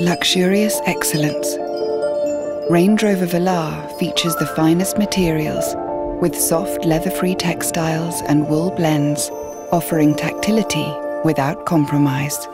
luxurious excellence. Range Rover Velar features the finest materials with soft leather-free textiles and wool blends, offering tactility without compromise.